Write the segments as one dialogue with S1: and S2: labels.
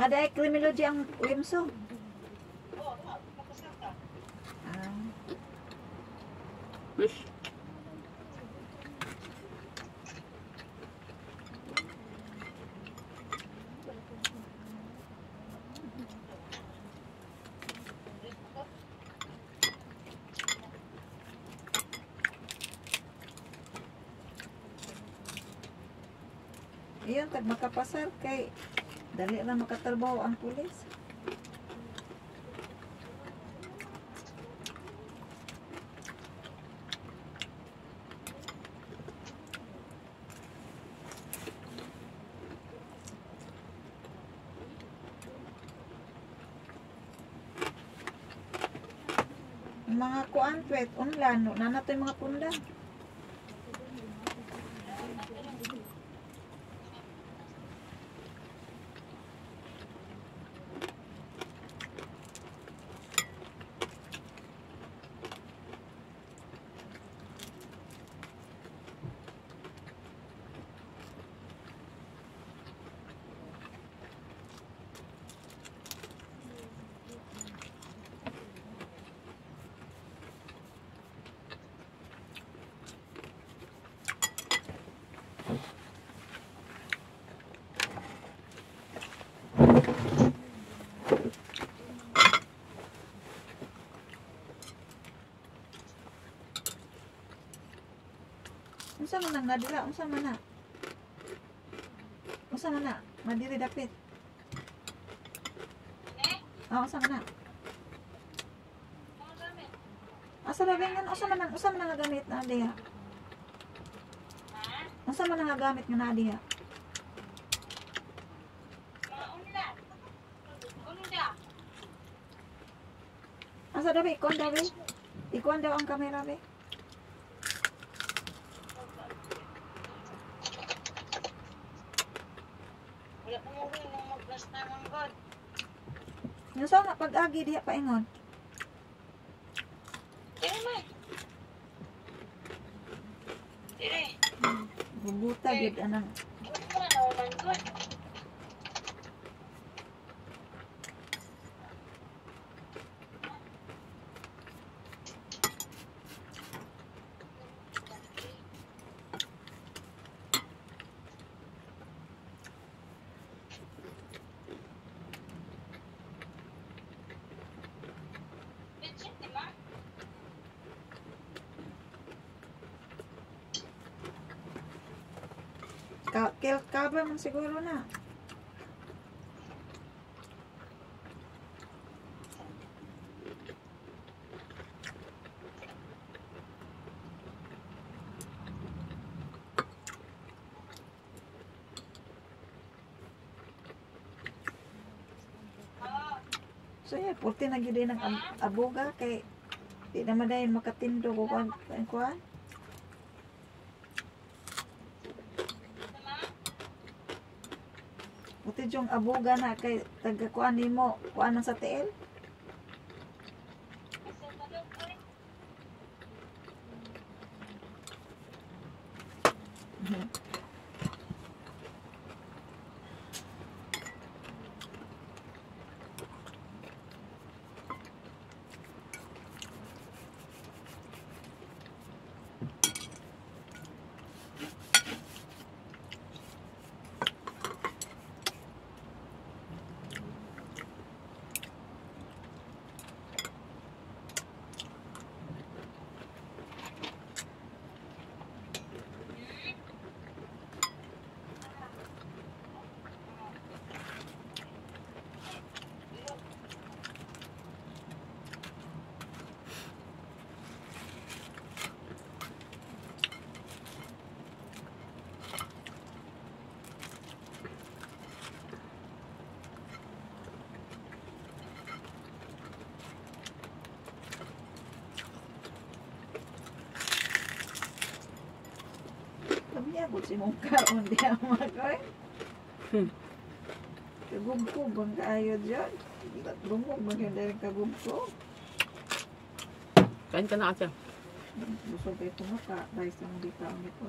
S1: ra di ang UMSO. Ah.
S2: Wish.
S1: Iyon, tag makapasar kay dali lang makatrabaho ang pulis. Mga kuan pwet, unlan, no, na mga pundan. Unsa man ang nadira? Unsa man na? Unsa man na? Madiri dapit. Ah, unsa man na? Asa ra nga unsa man ang unsa man ang gamit na diha? Unsa man ang gamit nga na diha? Asa daw ikon daw be? Ikon daw ang kamera be? Yung sa nga pag-agi diha paingon. Bubuta gid anang ka kel cover man siguro na. So yeah, pulti na gyud ng ab- aboga kay di naman dahil makatindo ko kuan kuan. Buti yung abuga na kay taga kuan nimo, kuan sa tiil. Kung si mong kaon di ang makoy.
S2: Hmm.
S1: Kagumkog ang kaayo dyan. Bumog mo yun dahil kagumkog.
S2: Kain ka na ate.
S1: Gusto kayo kumaka. Guys, ang di ka ang ito.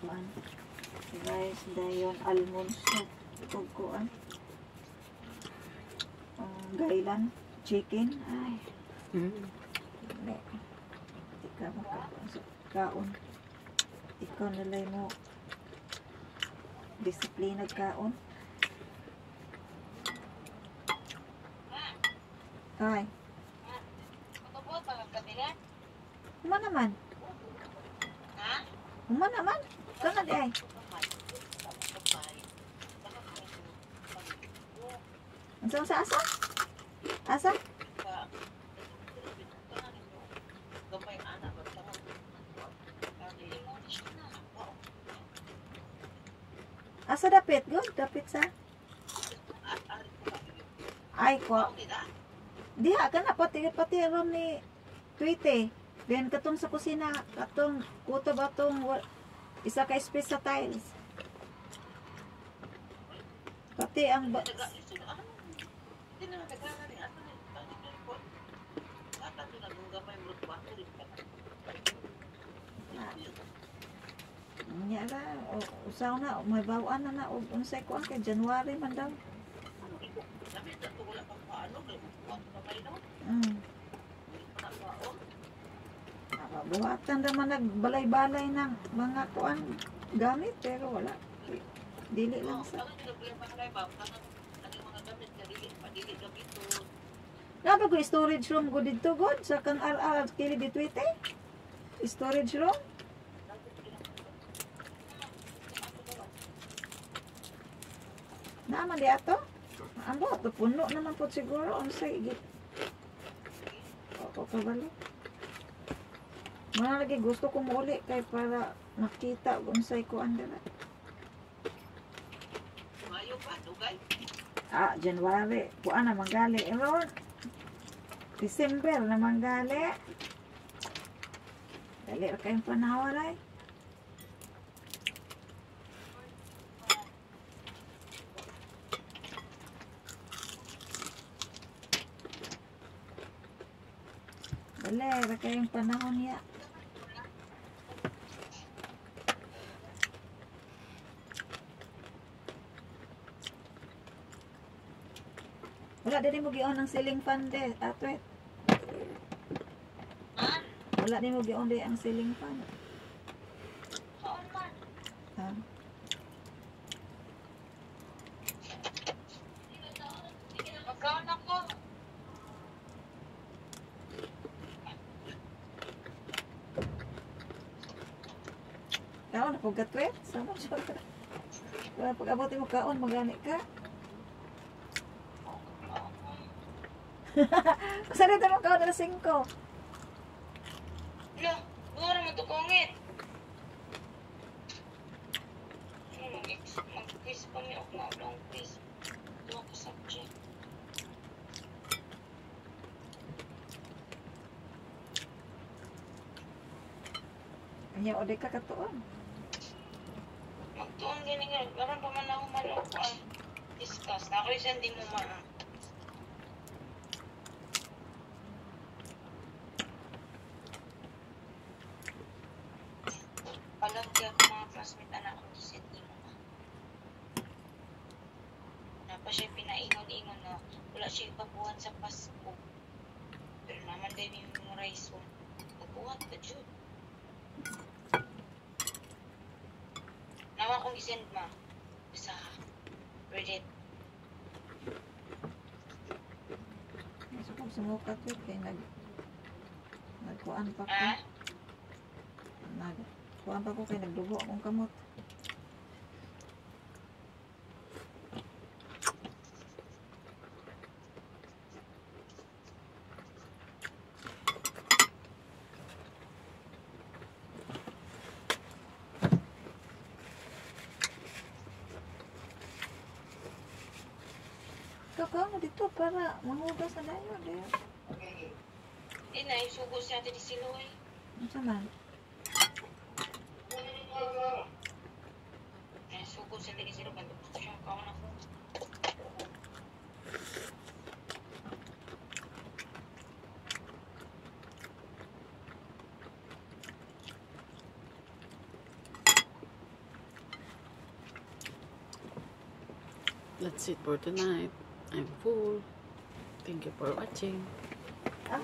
S1: Kuan. Guys, dayon almond soup. Ito kuan. gailan, chicken. Ay,
S2: Mm.
S1: hindi. Di ka makakuan sa kaon. Ikaw nalay mo disiplina kaon. Ay,
S3: ang
S1: uma naman.
S3: Ha?
S1: Uma naman. Kana di ay. Unsa sa asa? Asa? Asa dapit? Good, dapit sa. Ay ko. Diha ka na pati pati ron ni Tweete. Then katong sa kusina, katong kuto ba tong isa ka space sa tiles. Pati ang ba- Ra, o- usaw na, may bawaan na na, og unsay ko kay January man daw. Mm. Buhatan naman nagbalay-balay ng mga kuan gamit pero wala. Dili lang sa. Napa ko storage room ko dito god sa kan RR kili ditwite. Storage room. Naman di ato. Ano, to puno naman po siguro ang say git. Ako kabalo. Mga lagi gusto ko muli kay para makita kung say ko andala. Ah, January. Kuan na manggali. Eron. December na manggali. Dali ra kayong panahon ay. Dali ra kayong panahon ya. Wala din mo gion ang ceiling fan de, atwet. Wala din mo gion de ang ceiling fan. Ha?
S3: Magkaon ako.
S1: Kaon na po gatwet. Sama siya. Wala pag abot mo kaon magani ka. Sarita mo kaon na 5.
S3: Lo, buwan mo tukongit. Mag- Mag-quiz pa mi ako na long quiz. Subject.
S1: Anya o ka katuon.
S3: Gani nga. Karon pa man ako manok ang discuss. Ako isang di mo ma. Palagi ako mga classmate anak ko sa di mo ma. Na pa siya pinaingon-ingon na wala siya ipabuhat sa Pasko. Pero naman din yung memorize mo. Pagbuhat ka, Jude. Nawa kong isend ma. Sa Reddit.
S1: Nasa kong sumukat yun kay nag nagkuan pa ko.
S3: Ah?
S1: Nag kuan pa ko kay nagdugo akong kamot. Kakao mo dito para mahugas na dayo. Dayo.
S3: Eh na, yung sugo siya ito di Siloy.
S1: Ano sa man?
S3: Eh, sugo siya ito di Siloy. Kaya gusto siya kaon ako.
S2: That's it for tonight. I'm full. Thank you for watching.
S1: Ah,